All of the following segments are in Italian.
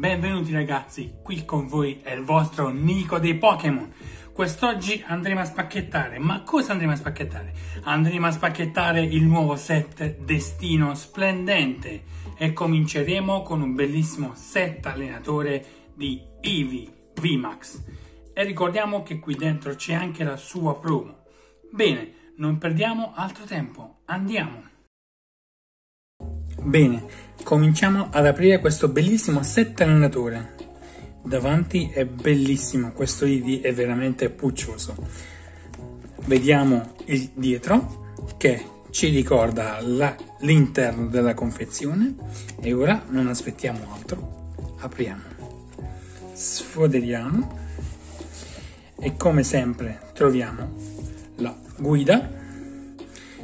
benvenuti ragazzi, qui con voi è il vostro Nico dei Pokémon. Quest'oggi andremo a spacchettare, ma cosa andremo a spacchettare? Andremo a spacchettare il nuovo set Destino Splendente e cominceremo con un bellissimo set allenatore di Eevee VMAX. E ricordiamo che qui dentro c'è anche la sua promo. Bene, non perdiamo altro tempo, andiamo! Bene, cominciamo ad aprire questo bellissimo set allenatore. Davanti è bellissimo, questo Eevee è veramente puccioso. Vediamo il dietro che ci ricorda l'interno della confezione e ora non aspettiamo altro, apriamo, sfoderiamo e come sempre troviamo la guida,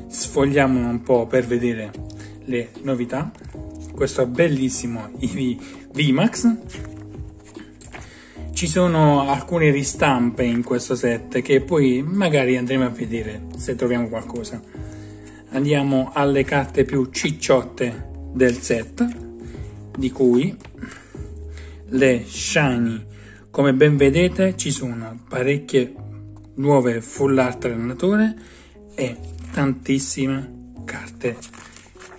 sfogliamo un po' per vedere le novità. Questo bellissimo EV VMAX. Ci sono alcune ristampe in questo set che poi magari andremo a vedere se troviamo qualcosa. Andiamo alle carte più cicciotte del set di cui le shiny. Come ben vedete ci sono parecchie nuove full art allenatore e tantissime carte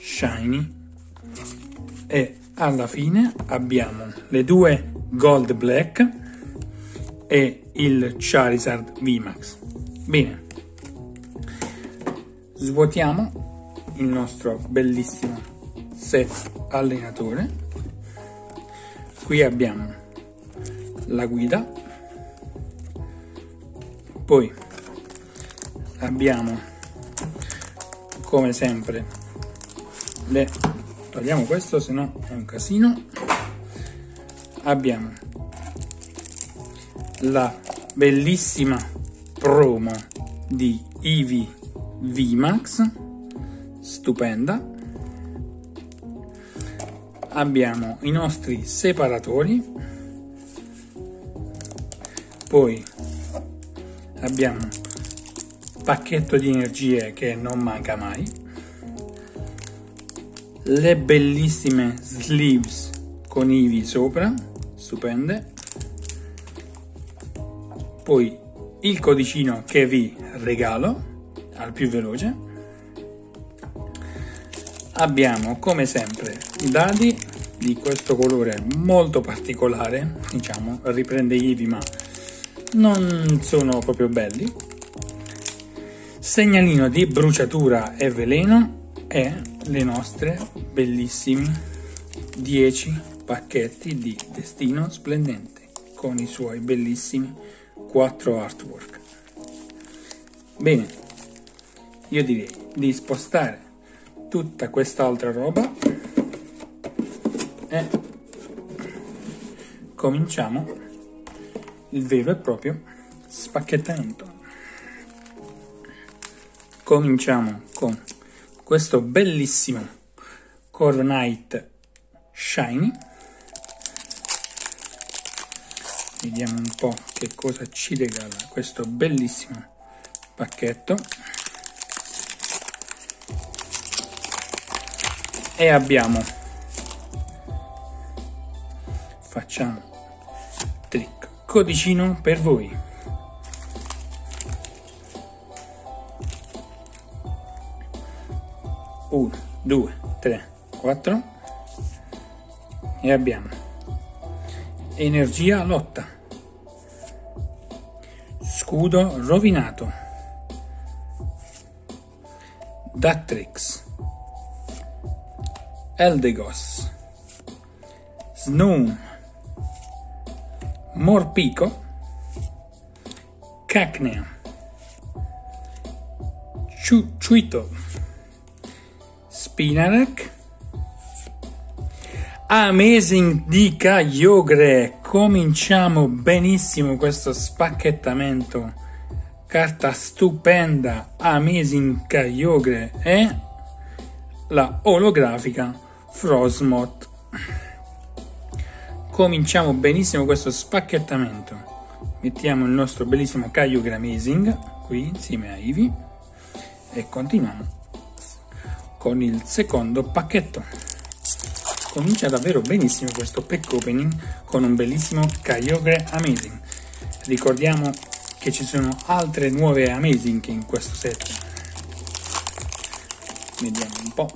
shiny. E alla fine abbiamo le due gold black e il Charizard VMAX. Bene. Svuotiamo il nostro bellissimo set allenatore. Qui abbiamo la guida. Poi abbiamo come sempre le togliamo questo se no è un casino. Abbiamo la bellissima promo di Eevee VMAX stupenda. Abbiamo i nostri separatori. Poi abbiamo pacchetto di energie che non manca mai le bellissime sleeves con ivi sopra stupende. Poi il codicino che vi regalo al più veloce. Abbiamo come sempre dadi di questo colore molto particolare diciamo riprende Ivi ma non sono proprio belli. Segnalino di bruciatura e veleno e le nostre bellissimi 10 pacchetti di Destino Splendente con i suoi bellissimi 4 artwork. Bene, io direi di spostare tutta quest'altra roba e cominciamo il vero e proprio spacchettamento. Cominciamo con questo bellissimo Coronite Shiny. Vediamo un po' che cosa ci regala questo bellissimo pacchetto. E abbiamo facciamo trick codicino per voi. 1 2 3 4 e abbiamo energia lotta. Scudo rovinato. Datrix Eldegos Snow Morpico. Cacnea. Chuito. Spinarak. Amazing di Kyogre. Cominciamo benissimo questo spacchettamento. Carta stupenda. Amazing Kyogre e la olografica Frosmoth. Cominciamo benissimo questo spacchettamento. Mettiamo il nostro bellissimo Kyogre Amazing qui insieme a Ivy e continuiamo con il secondo pacchetto comincia davvero benissimo questo pack opening con un bellissimo Kyogre Amazing. Ricordiamo che ci sono altre nuove Amazing in questo set. Vediamo un po'.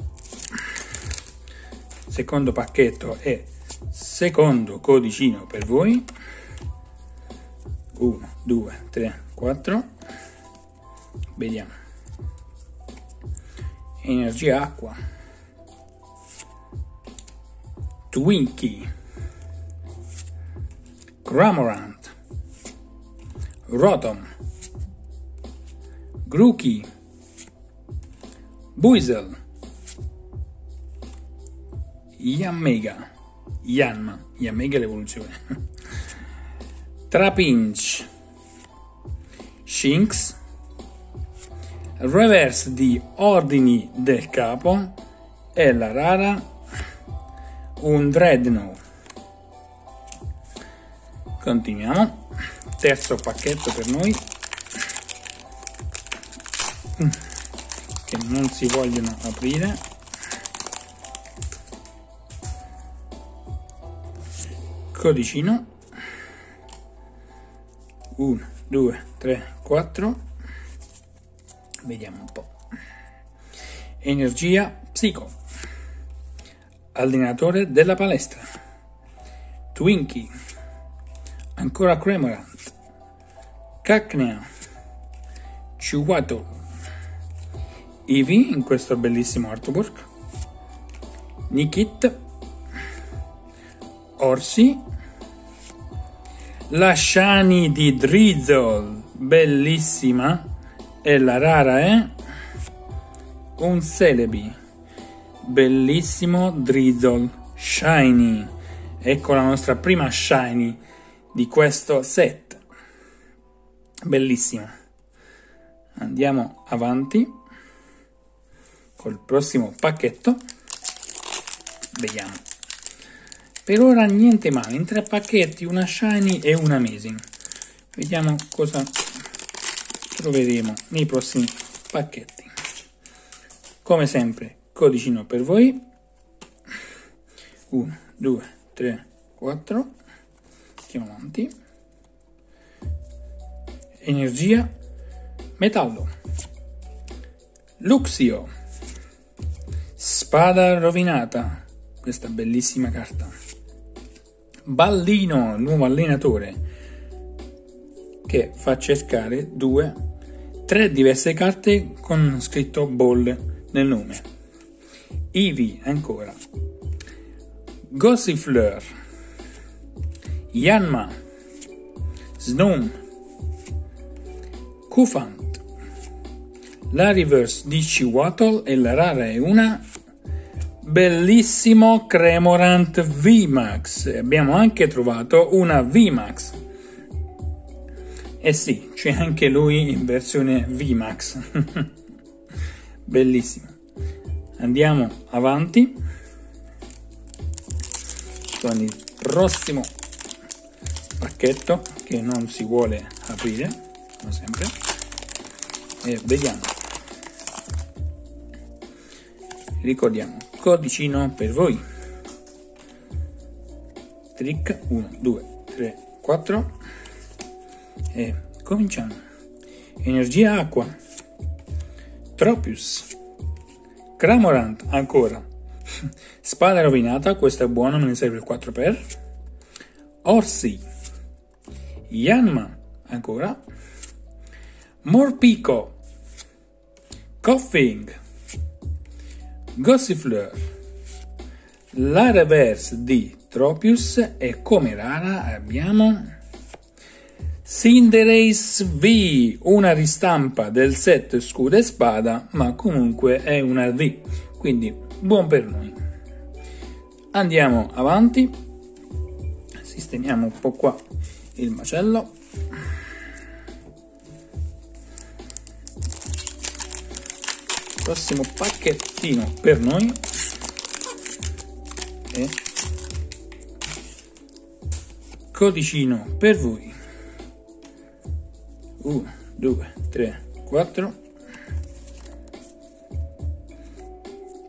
Secondo pacchetto e secondo codicino per voi. 1, 2, 3, 4. Vediamo. Energia acqua. Twinkie. Cramorant. Rotom. Grookey. Buizel. Yamega. Yanma. Yamega l'evoluzione. Trapinch. Shinx. Reverse di ordini del capo e la rara un Dreadnought. Continuiamo. Terzo pacchetto per noi. Che non si vogliono aprire. Codicino. 1, 2, 3, 4. Vediamo un po'. Energia psico. Allenatore della palestra. Twinkie. Ancora Cremorant. Cacnea. Chihuahua. Eevee in questo bellissimo artwork. Nikit. Orsi. La Shani di Drizzle, bellissima. E la rara è un Celebi, bellissimo Drizzle, Shiny. Ecco la nostra prima Shiny di questo set. Bellissima. Andiamo avanti col prossimo pacchetto. Vediamo. Per ora niente male, in tre pacchetti, una shiny e una amazing. Vediamo cosa troveremo nei prossimi pacchetti. Come sempre, codicino per voi. 1, 2, 3, 4. Andiamo avanti. Energia, metallo. Luxio. Spada rovinata. Questa bellissima carta. Ballino, nuovo allenatore, che fa cercare due, tre diverse carte con scritto Ball nel nome. Eevee ancora. Gossifleur. Yanma. Snoom. Kufant. La reverse di Chihuahua e la rara è una bellissimo Cremorant VMAX. Abbiamo anche trovato una VMAX. Eh sì, c'è anche lui in versione VMAX. Bellissimo. Andiamo avanti con il prossimo pacchetto che non si vuole aprire, come sempre. E vediamo. Ricordiamo codicino per voi. Trick 1, 2, 3, 4 e cominciamo. Energia acqua. Tropius. Cramorant ancora. Spada rovinata, questo è buono, me ne serve il 4 per. Orsi. Yanma ancora. Morpico. Coughing. Gossifleur, la reverse di Tropius e come rara abbiamo Cinderace V, una ristampa del set scudo e spada, ma comunque è una V, quindi buon per noi. Andiamo avanti, sistemiamo un po' qua il macello. prossimo pacchettino per noi e codicino per voi 1 2 3 4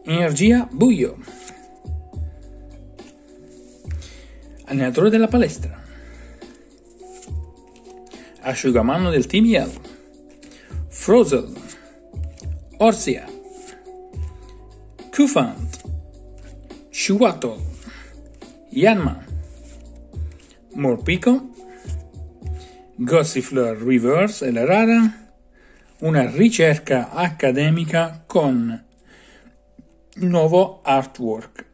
energia buio. Allenatore della palestra, asciugamano del TBL, Frozel, Orsia, Kufant, Shuatol, Yanma, Morpico, Gossifleur Reverse e la rara, una ricerca accademica con nuovo artwork.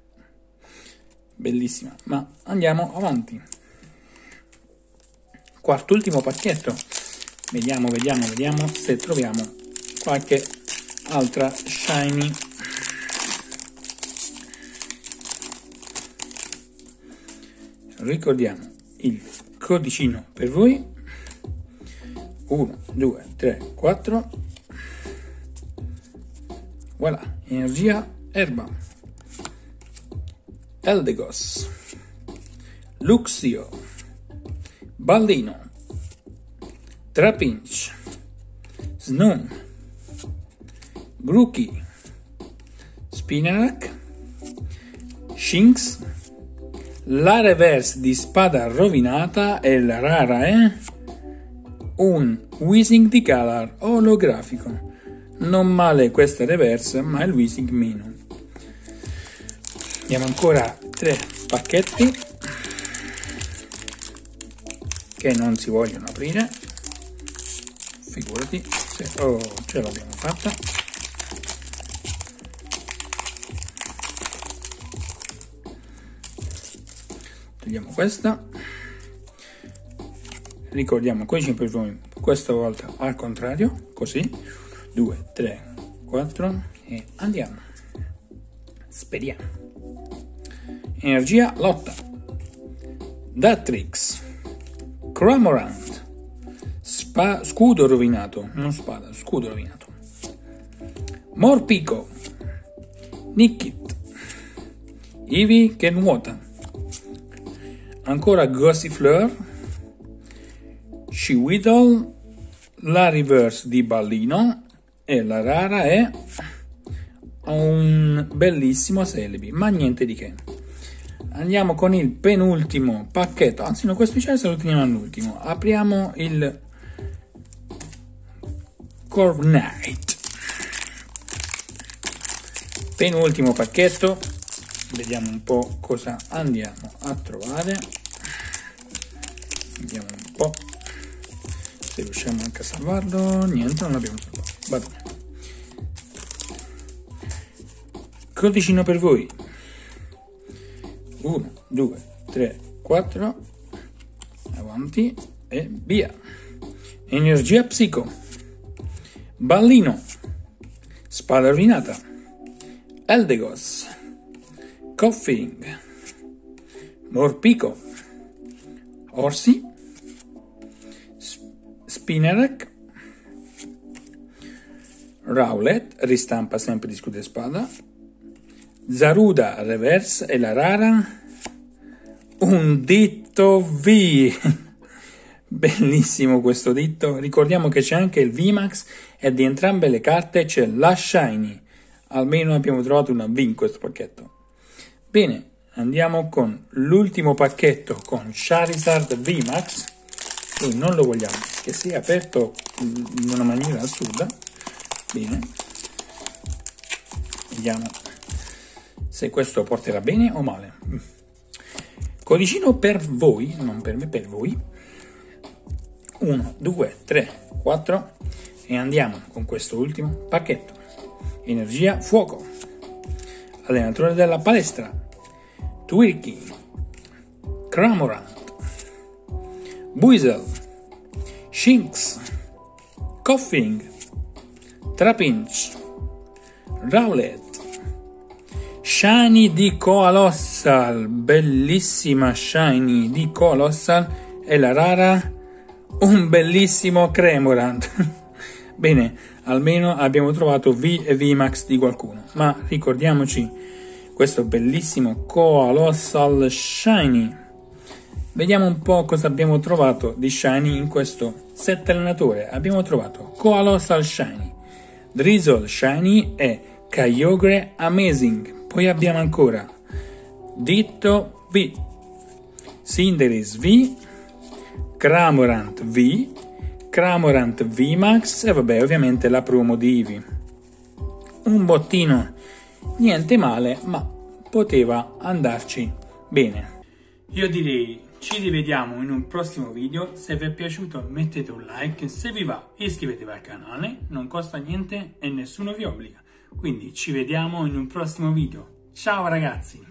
Bellissima, ma andiamo avanti. Quarto ultimo pacchetto. Vediamo, vediamo, vediamo se troviamo qualche altra shiny ricordiamo il codicino per voi 1 2 3 4 voilà energia erba. Eldegos Luxio. Baldino Trapinch. Snoom Grookey Spinarak Shinx. La reverse di spada rovinata è la rara, eh? Un Weezing di Galar olografico. Non male questa reverse, ma il Weezing meno. Abbiamo ancora tre pacchetti che non si vogliono aprire. Figurati se oh, ce l'abbiamo fatta. togliamo questa ricordiamo codice per voi questa volta al contrario così 2 3 4 e andiamo. Speriamo. Energia lotta. Datrix. Cramorant. Spa scudo rovinato non spada scudo rovinato. Morpico. Nickit Ivi che nuota. Ancora Gossifleur, Whittle, la reverse di Ballino e la rara è un bellissimo Celebi, ma niente di che. Andiamo con il penultimo pacchetto, anzi no, questo c'è se lo teniamo all'ultimo. Apriamo il Corviknight. Penultimo pacchetto, vediamo un po' cosa andiamo a trovare vediamo un po' se riusciamo anche a salvarlo. Niente non l'abbiamo salvato va codicino per voi. 1 2 3 4 avanti e via. Energia psico. Ballino. Spada rovinata. Eldegos Coughing, Morpico, Orsi, Spinnerek, Rowlet, ristampa sempre di scudo e spada, Zaruda reverse e la rara, un ditto V. Bellissimo questo ditto. Ricordiamo che c'è anche il VMAX e di entrambe le carte c'è la Shiny. Almeno abbiamo trovato una V in questo pacchetto. Bene, andiamo con l'ultimo pacchetto con Charizard VMAX. Noi non lo vogliamo che sia aperto in una maniera assurda. Bene. Vediamo se questo porterà bene o male. Codicino per voi, non per me, per voi. 1, 2, 3, 4 e andiamo con questo ultimo pacchetto. Energia fuoco allenatore della palestra, Twirky, Cramorant, Buizel, Shinx, Coughing, Trapinch, Rowlet, Shiny di Coalossal, bellissima Shiny di Coalossal e la rara un bellissimo Cremorant. Bene, almeno abbiamo trovato V e VMAX di qualcuno, ma ricordiamoci questo bellissimo Colossal Shiny. Vediamo un po' cosa abbiamo trovato di Shiny in questo set allenatore. Abbiamo trovato Colossal Shiny, Drizzle Shiny e Kyogre Amazing. Poi abbiamo ancora Ditto V, Sinderis V, Cramorant V, Cramorant VMAX e vabbè ovviamente la promo di Eevee. Un bottino niente male ma poteva andarci bene. Io direi ci rivediamo in un prossimo video, se vi è piaciuto mettete un like, se vi va iscrivetevi al canale, non costa niente e nessuno vi obbliga. Quindi ci vediamo in un prossimo video. Ciao ragazzi!